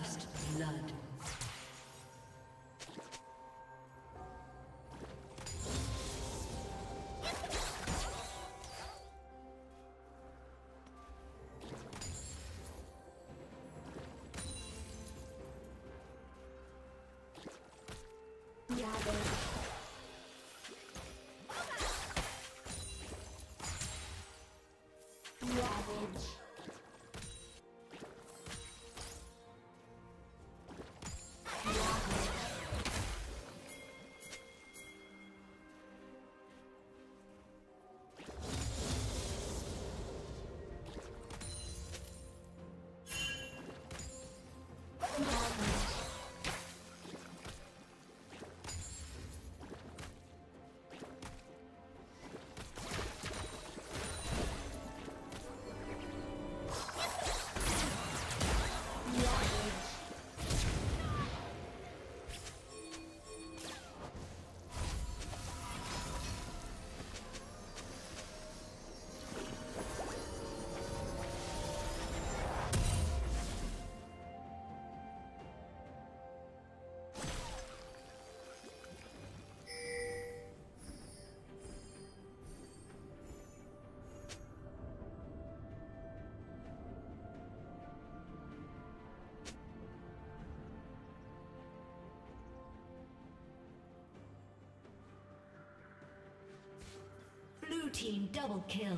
First blood. Team double kill.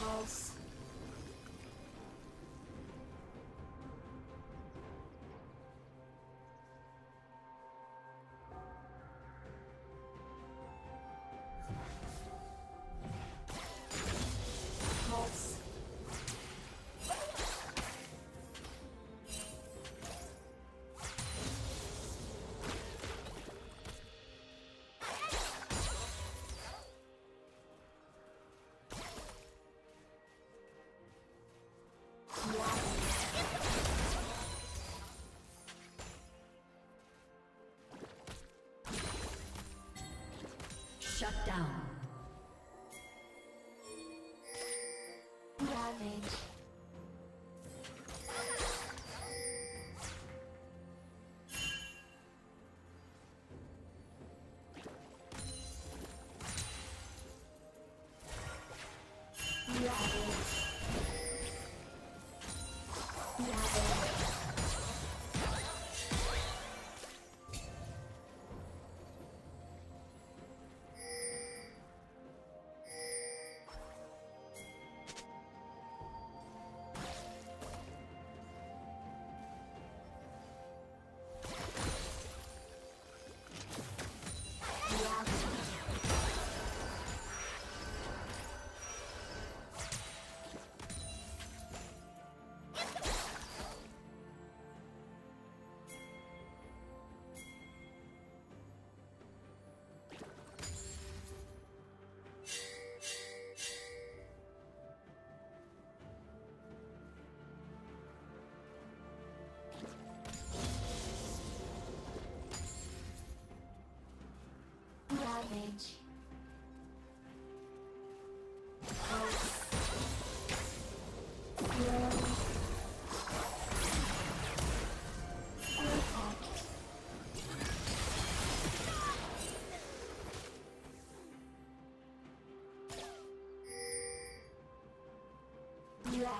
Oh. Shut down. Damage. Ravage. Ravage. savage.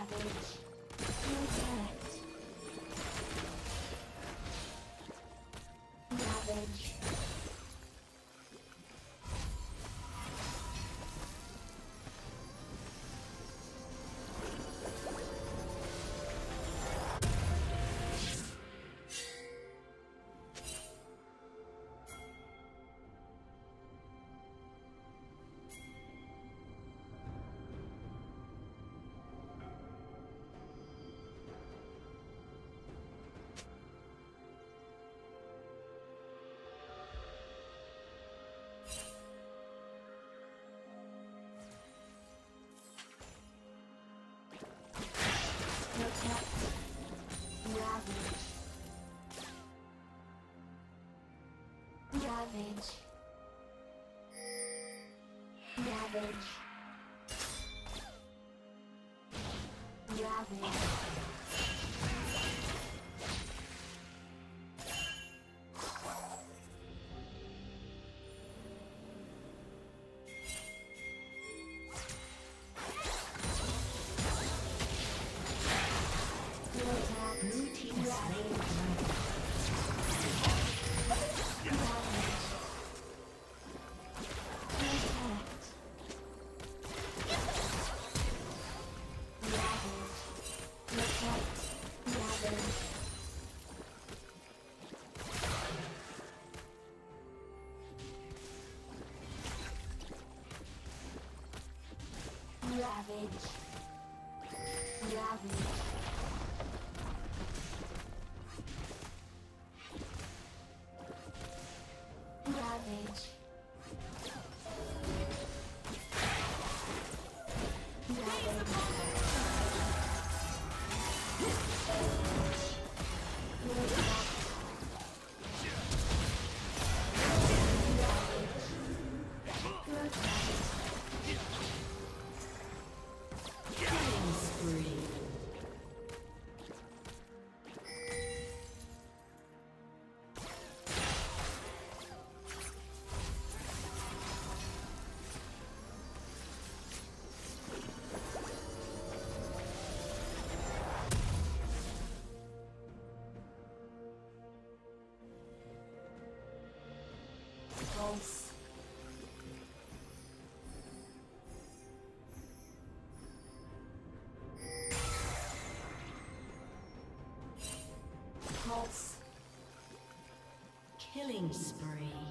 Savage. Ravage. Ravage. Ravage. edge. Killing spree.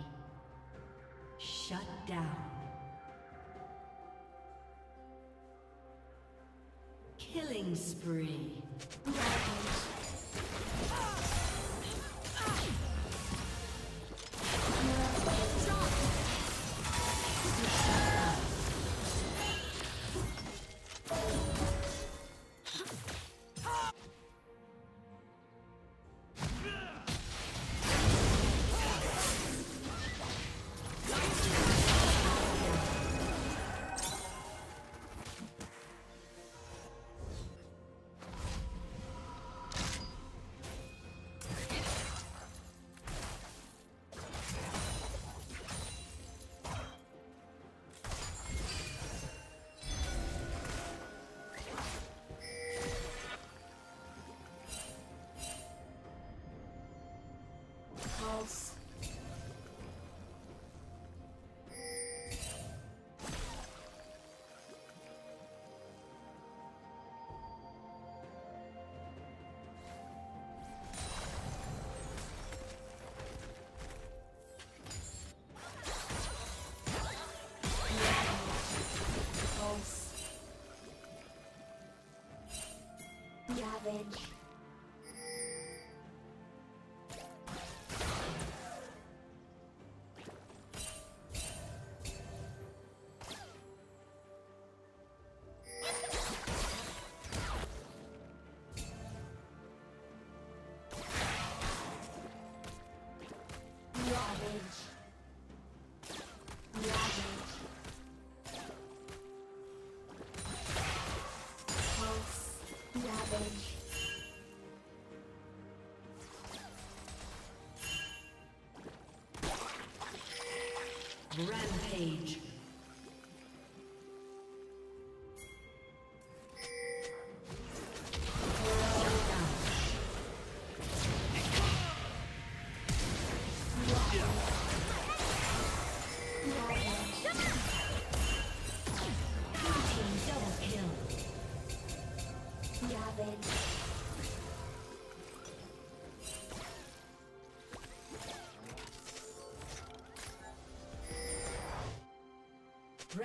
calls. Rampage.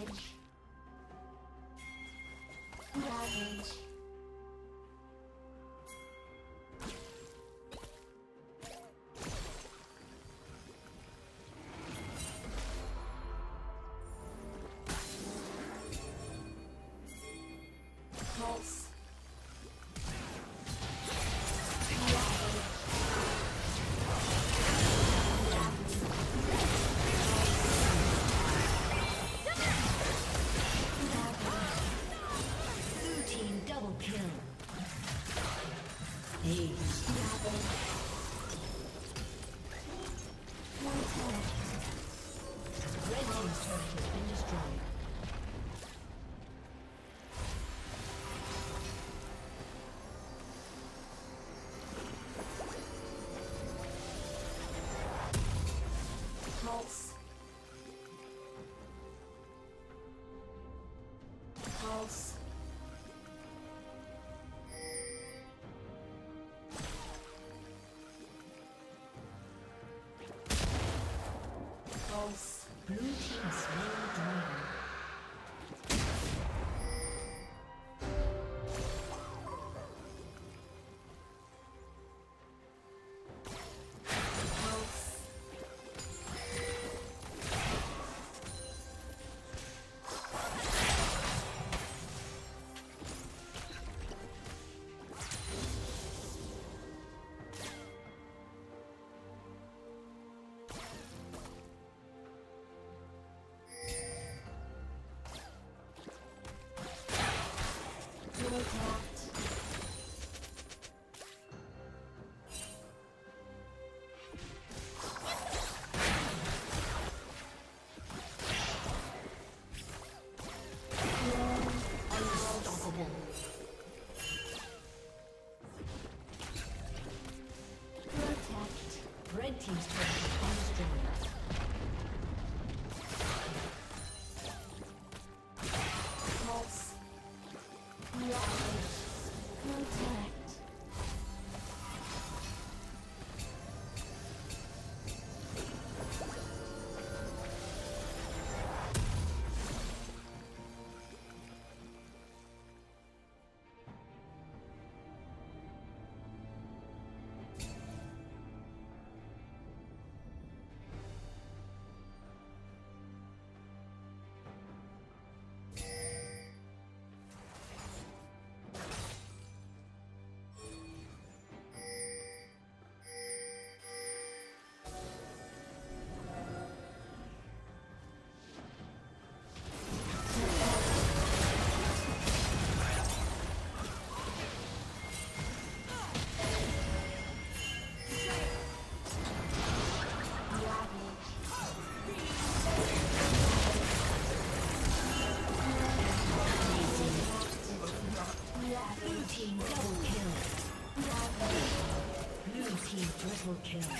Ravage. Ravage. kill.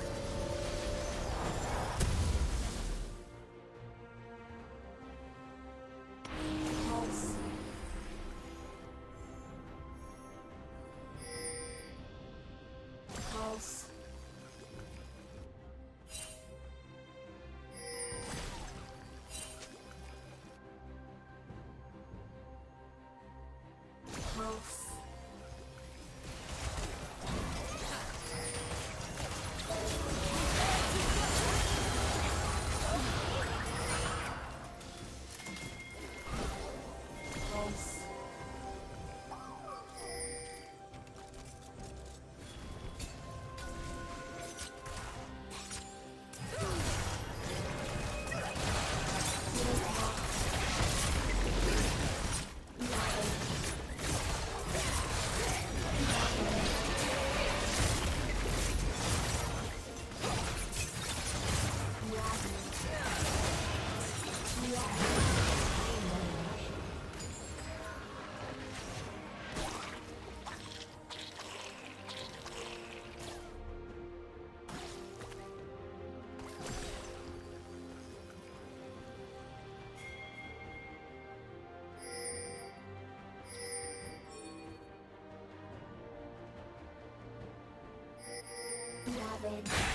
Ravage.